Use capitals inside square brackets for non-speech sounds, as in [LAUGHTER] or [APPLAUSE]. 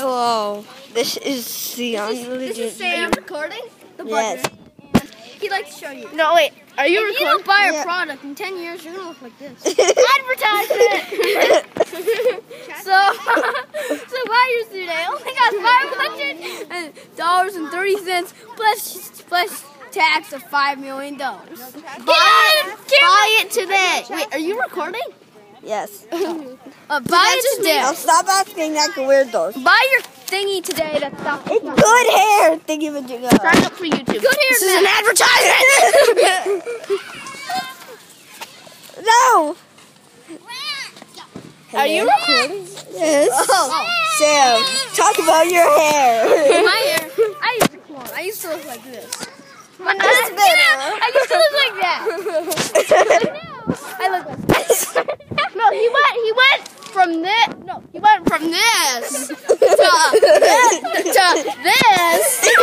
Hello, this is the Young Legend. Are you recording? The Yes. button. He'd like to show you. No, wait. Are you If you recording? don't buy Yeah. product in 10 years, you're going to look like this. [LAUGHS] Advertisement. [LAUGHS] [LAUGHS] so, so buy yours today. Only got $500 plus, plus tax of $5 million. Buy it. Buy it today. Wait, are you recording? Yes. [LAUGHS] Uh, buy it today. Now stop asking like weirdos. Buy your thingy today. That's not It's good hair. Thank you, Majigga. Sign up for YouTube. Good hair This is an advertisement. [LAUGHS] no. Are you recording? Yes. Sam, talk about your hair. [LAUGHS] My hair. I used to clone. I used to look like this. But That's better. I used to look like [LAUGHS] this to this.